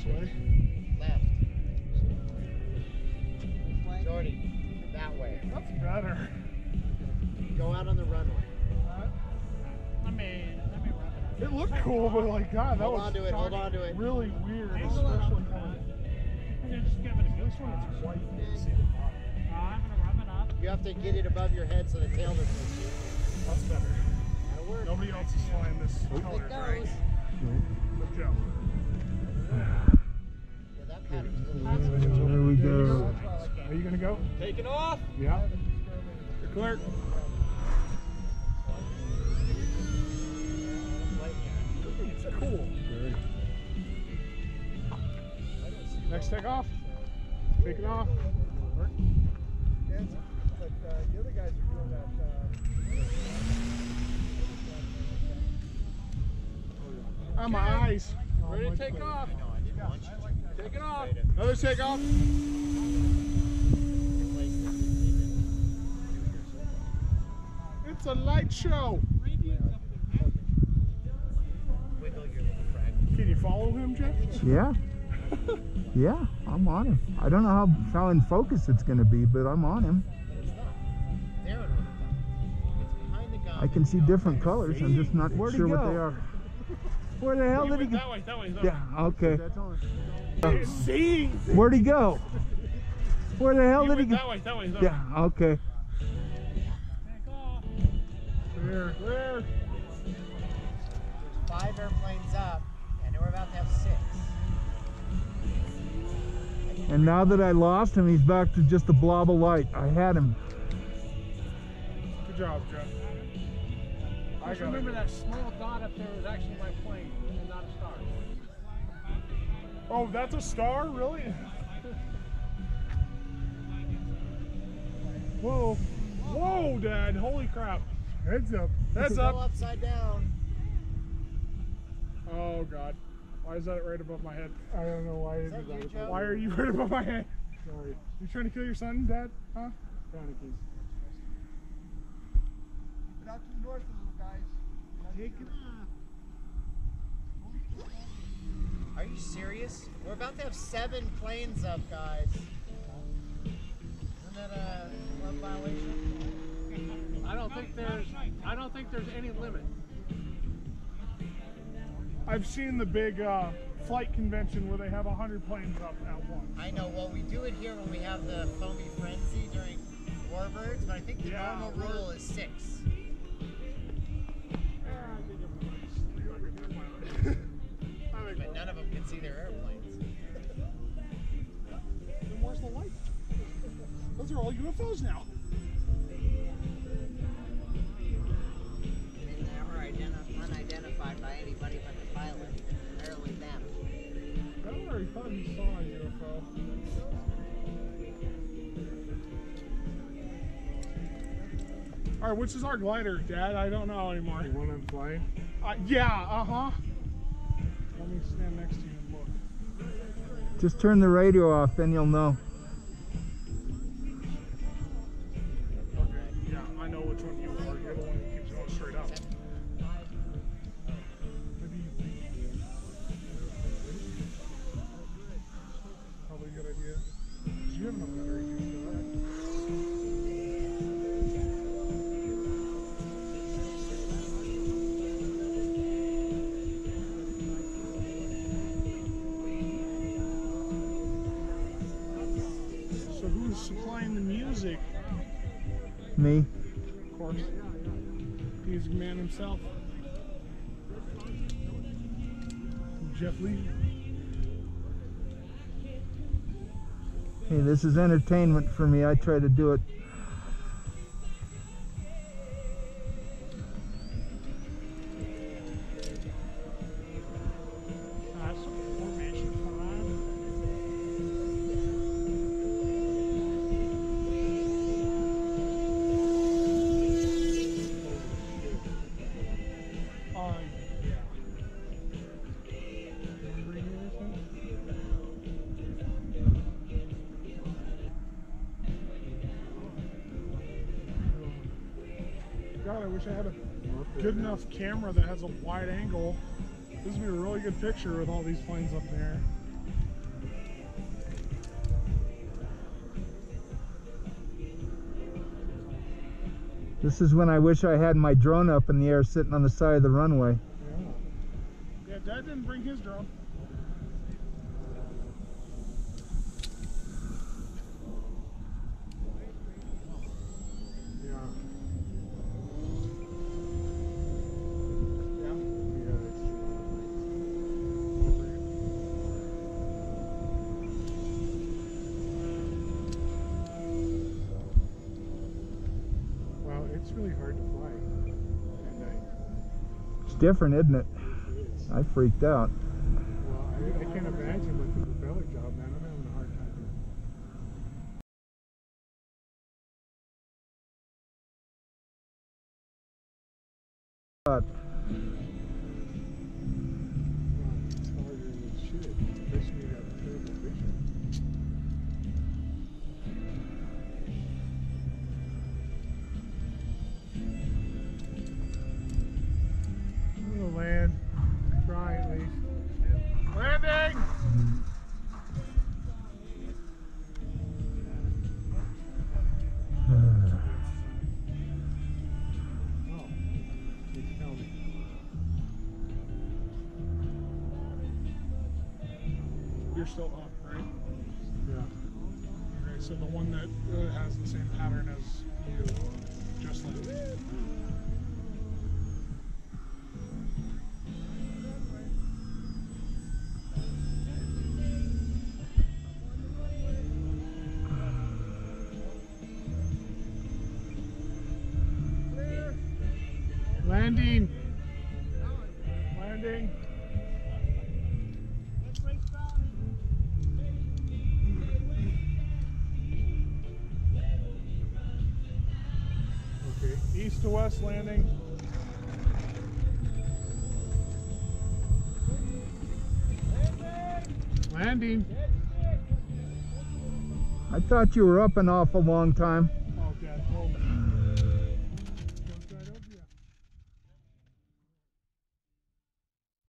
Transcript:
This way. Left. Jordy, that way. That's better. Go out on the runway. Let me, let me wrap it. It looked cool, but like God, that Hold was on to it, hold on to it. really weird, Hold on. especially coming. I'm gonna just give it a go. This one it's white. You can see the bottom. Uh, I'm gonna rub it up. You have to get it above your head so the tail doesn't hit you. That's better. Nobody else is flying this color, right? goes. But Taking off. Yeah. Clear. It's cool. Next takeoff. Taking off. Ah, my eyes. Ready to take off. Take it off. Another takeoff. It's a light show. Wiggle your little frag. Can you follow him, Jeff? Yeah. Yeah, I'm on him. I don't know how, how in focus it's going to be, but I'm on him. But it's not. Narrowed with it. It's behind the gun. I can see different colors. I'm just not Where'd sure what they are. Where the hell did he go? That way, that way. That Yeah, okay. See? Where'd he go? Where the hell You did he go? that way, that way. That way. Yeah, okay. Take off. There, there. There's five airplanes up, and we're about to have six. And now that I lost him, he's back to just a blob of light. I had him. Good job, Jeff. I Just remember it. that small dot up there was actually my plane and not a star. Oh, that's a star? Really? Whoa. Whoa, Dad. Holy crap. Heads up. Heads Go up. upside down. Oh, God. Why is that right above my head? I don't know why Is that you, Joe? Why are you right above my head? Sorry. You trying to kill your son, Dad? Huh? Trying to kill. Out to the north, little guys. Take it off. Are you serious? We're about to have seven planes up, guys. Isn't that a club violation? I don't think there's, I don't think there's any limit. I've seen the big uh, flight convention where they have 100 planes up at once. I know. Well, we do it here when we have the foamy frenzy during warbirds, but I think the Yeah, normal rule is six. But none of them can see their airplanes. Then where's the light? Those are all UFOs now. All right, which is our glider, Dad? I don't know anymore. The one I'm flying? Uh, yeah, uh-huh. Let me stand next to you and look. Just turn the radio off, then you'll know. The music? Me. Of course. The man himself. Jeff Lee. Hey, this is entertainment for me. I try to do it. God, I wish I had a good enough camera that has a wide angle. This would be a really good picture with all these planes up there. This is when I wish I had my drone up in the air sitting on the side of the runway. Yeah, yeah Dad didn't bring his drone. Really hard to fly night. It's different, isn't it? It is. I freaked out. Well, I, I can't imagine with the propeller job, man. I'm having a hard time. But You're still up, right? Yeah. Okay, so the one that uh, has the same pattern as you just landed. Landing. Landing. East to west landing. Landing. I thought you were up an awful long time.